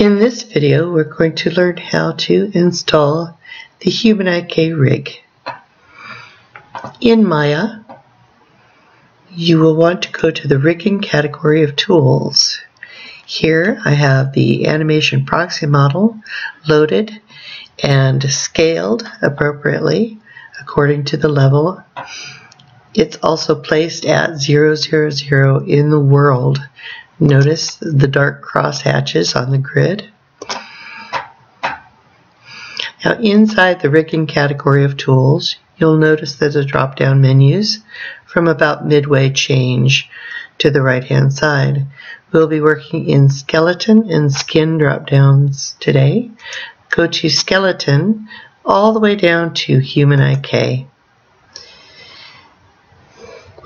In this video, we're going to learn how to install the Human IK rig. In Maya, you will want to go to the rigging category of tools. Here I have the animation proxy model loaded and scaled appropriately according to the level. It's also placed at 000 in the world Notice the dark cross hatches on the grid. Now inside the rigging category of tools, you'll notice there's a drop-down menus from about midway change to the right-hand side. We'll be working in skeleton and skin drop-downs today. Go to skeleton all the way down to human IK.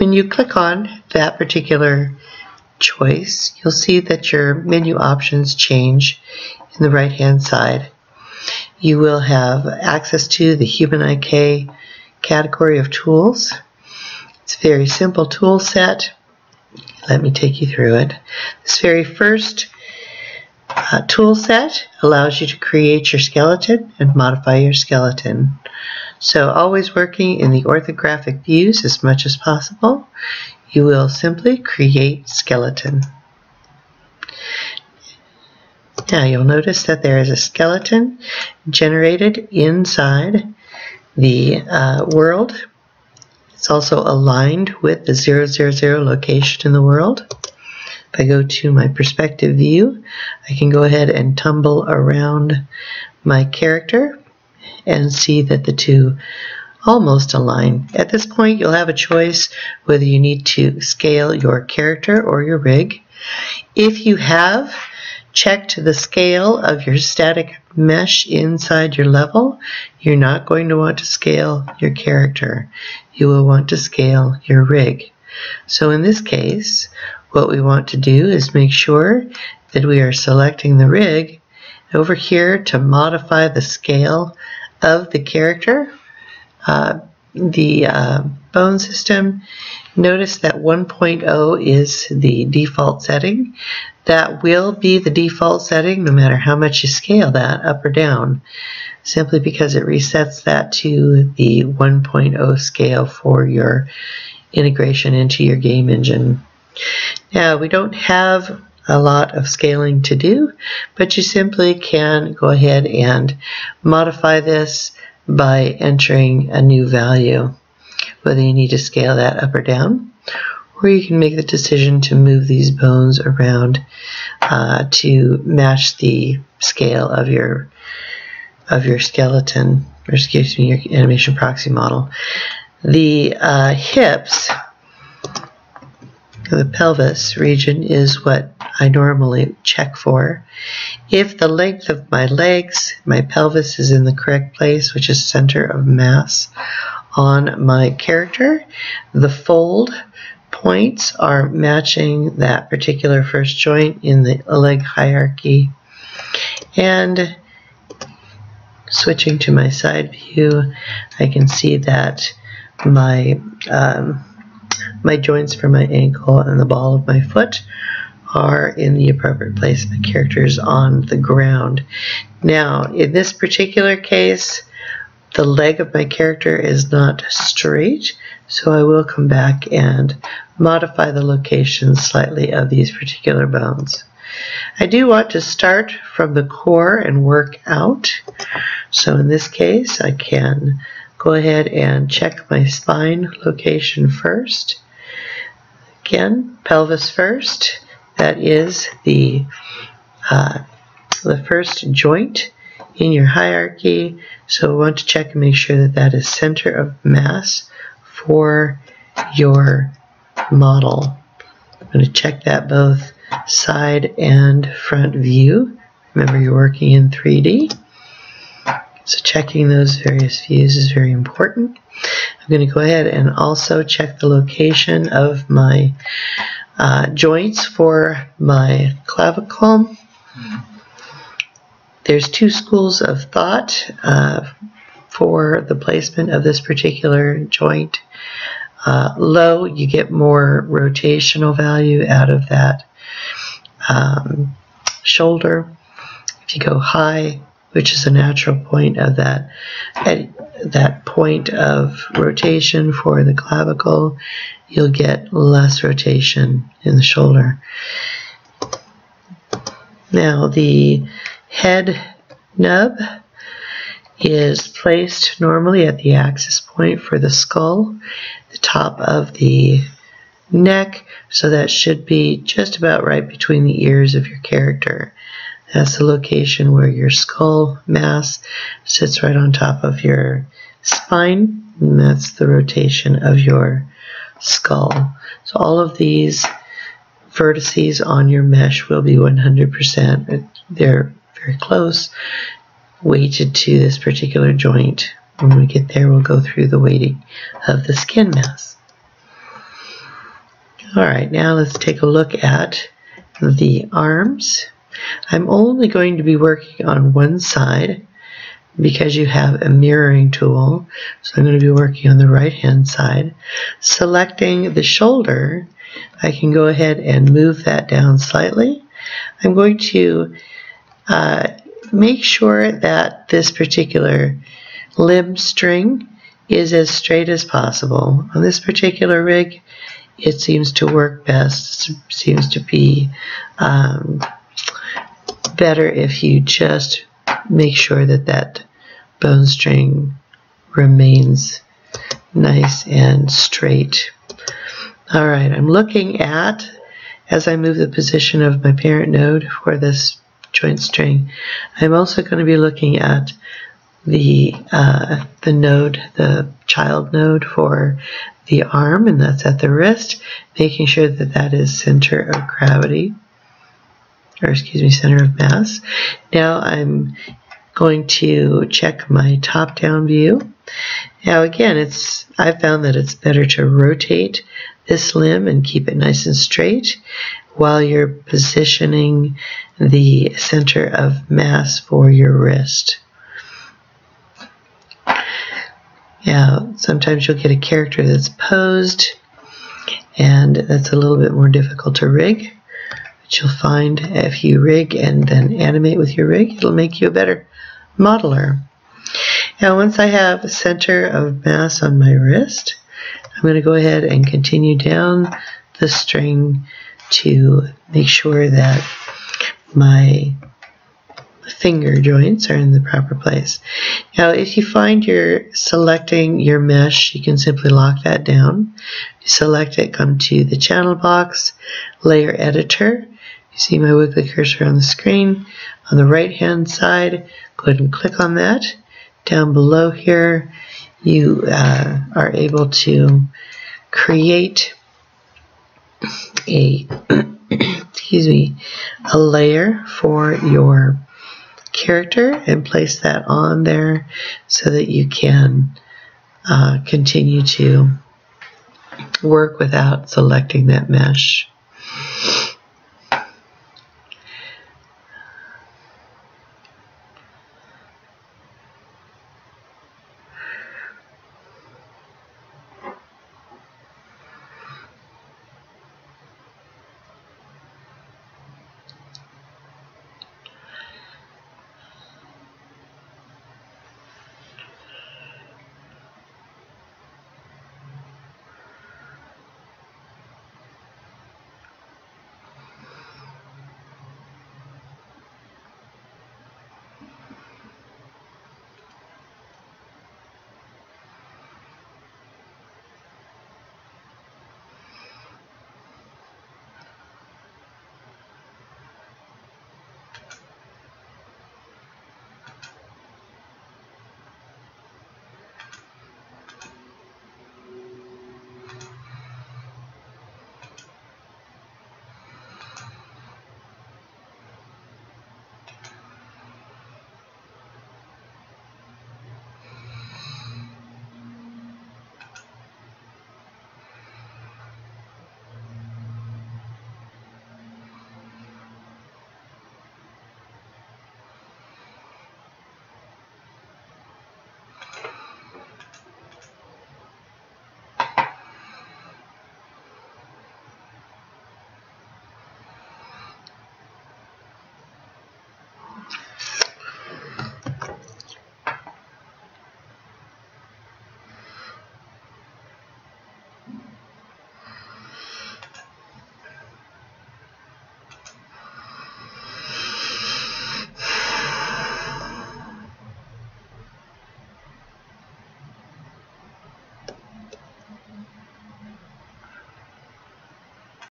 When you click on that particular choice, you'll see that your menu options change in the right hand side. You will have access to the Human IK category of tools. It's a very simple tool set. Let me take you through it. This very first uh, tool set allows you to create your skeleton and modify your skeleton. So always working in the orthographic views as much as possible you will simply create skeleton. Now you'll notice that there is a skeleton generated inside the uh, world. It's also aligned with the 000 location in the world. If I go to my perspective view, I can go ahead and tumble around my character and see that the two almost align. At this point, you'll have a choice whether you need to scale your character or your rig. If you have checked the scale of your static mesh inside your level, you're not going to want to scale your character. You will want to scale your rig. So in this case, what we want to do is make sure that we are selecting the rig over here to modify the scale of the character uh, the uh, bone system, notice that 1.0 is the default setting. That will be the default setting no matter how much you scale that up or down, simply because it resets that to the 1.0 scale for your integration into your game engine. Now, we don't have a lot of scaling to do, but you simply can go ahead and modify this by entering a new value, whether you need to scale that up or down, or you can make the decision to move these bones around uh, to match the scale of your of your skeleton, or excuse me, your animation proxy model. The uh, hips, the pelvis region is what I normally check for. If the length of my legs, my pelvis is in the correct place, which is center of mass on my character, the fold points are matching that particular first joint in the leg hierarchy. And switching to my side view, I can see that my um, my joints for my ankle and the ball of my foot are in the appropriate place. My character is on the ground. Now, in this particular case, the leg of my character is not straight, so I will come back and modify the location slightly of these particular bones. I do want to start from the core and work out. So in this case, I can go ahead and check my spine location first. Again, pelvis first. That is the, uh, the first joint in your hierarchy. So we want to check and make sure that that is center of mass for your model. I'm going to check that both side and front view. Remember you're working in 3D. So checking those various views is very important. I'm going to go ahead and also check the location of my uh, joints for my clavicle. There's two schools of thought uh, for the placement of this particular joint. Uh, low, you get more rotational value out of that um, shoulder. If you go high, which is a natural point of that, at that point of rotation for the clavicle, you'll get less rotation in the shoulder. Now the head nub is placed normally at the axis point for the skull, the top of the neck, so that should be just about right between the ears of your character. That's the location where your skull mass sits right on top of your spine, and that's the rotation of your skull. So all of these vertices on your mesh will be 100%. Uh, they're very close, weighted to this particular joint. When we get there, we'll go through the weighting of the skin mass. All right, now let's take a look at the arms. I'm only going to be working on one side because you have a mirroring tool. So I'm going to be working on the right hand side. Selecting the shoulder, I can go ahead and move that down slightly. I'm going to uh, make sure that this particular limb string is as straight as possible. On this particular rig, it seems to work best, seems to be um, better if you just make sure that that bone string remains nice and straight. All right, I'm looking at, as I move the position of my parent node for this joint string, I'm also going to be looking at the uh, the node, the child node for the arm, and that's at the wrist, making sure that that is center of gravity, or excuse me, center of mass. Now I'm going to check my top-down view. Now again, it's I found that it's better to rotate this limb and keep it nice and straight while you're positioning the center of mass for your wrist. Now, sometimes you'll get a character that's posed, and that's a little bit more difficult to rig. You'll find if you rig and then animate with your rig, it'll make you a better modeler. Now, once I have a center of mass on my wrist, I'm going to go ahead and continue down the string to make sure that my finger joints are in the proper place. Now if you find you're selecting your mesh, you can simply lock that down. Select it, come to the channel box, layer editor. You see my wiggly cursor on the screen. On the right hand side, go ahead and click on that. Down below here, you uh, are able to create a excuse me a layer for your character and place that on there so that you can uh, continue to work without selecting that mesh.